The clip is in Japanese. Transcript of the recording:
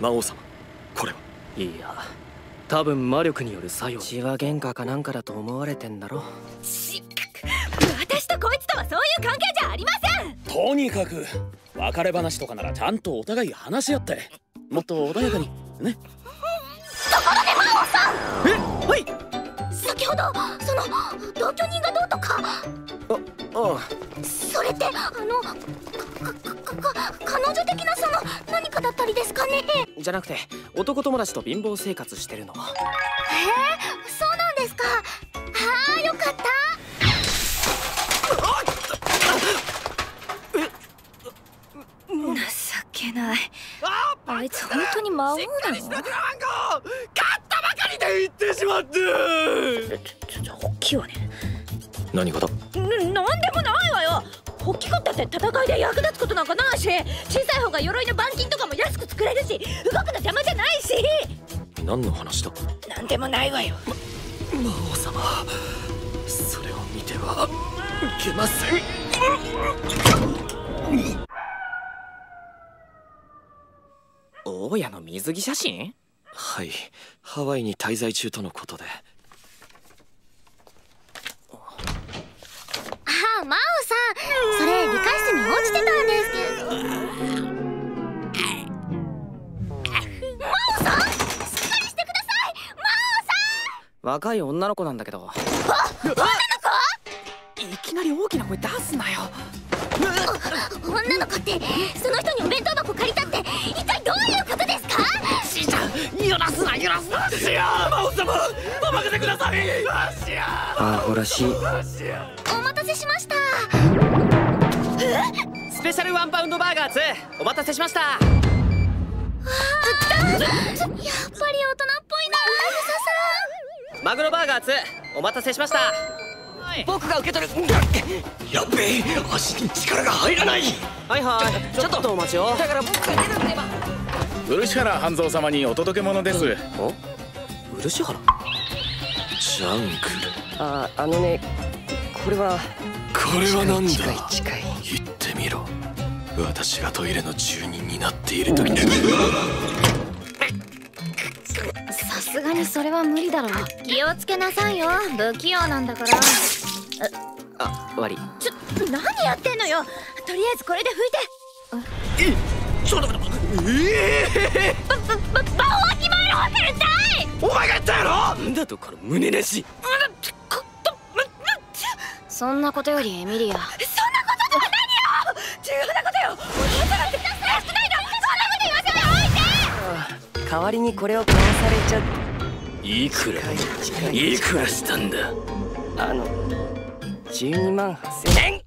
魔王様これは。いや多分魔力による作用。血は喧嘩かなんかだと思われてんだろち私とこいつとはそういう関係じゃありません！とにかく別れ話とかならちゃんとお互い話し合って。もっと穏やかにねはい。先ほどその同居人がどうとか。あああ。それってあのかかか彼女的なその何かだったりですかね。じゃなくて男友達と貧乏生活してるの。えー、そうなんですか。ああよかった。情けない。あいつ本当に魔王なの？買ってしまってちょちょ大きいわね。何がだなんでもないわよ。大きかったって戦いで役立つことなんかないし小さい方が鎧の板金とかも安く作れるし動くの邪魔じゃないし。何の話だ？なんでもないわよ。魔王様それを見てはいけません。大家の水着写真？はい。ハワイに滞在中とのことで。ああ魔王さん。それ理科室に落ちてたんですけど。魔王さん。しっかりしてください。魔若い女の子なんだけど。女のいきなり大きな声出すなよ子女の子ってその人にお弁当箱アアホらしいお待たせしました。スペシャルワンパウンドバーガー2お待たせしました。やっぱり大人っぽいな。アルサマグロバーガー2お待たせしました。僕が受け取る。やっべえ足に力が入らない。はいはい。ちょっとお待ちを。だから僕が出なければ。漆原半蔵様にお届け物です。お漆原？ジャングルああのねこれはこれは何だ？近い近い。言ってみろ。私がトイレの住人になっている時に。さすがにそれは無理だろ気をつけなさいよ。不器用なんだから。あ悪い。ちょ何やってんのよ。とりあえずこれで拭いて。ちょっと待って。ええばばばバオだとこの胸なし。そんなことよりエミリア。そんなこととは何よ！重要なことよ！お父さんって少ないのそんなこと言わせておいて代わりにこれを買わされちゃっいくら近いいくらしたんだ？あの12万8000円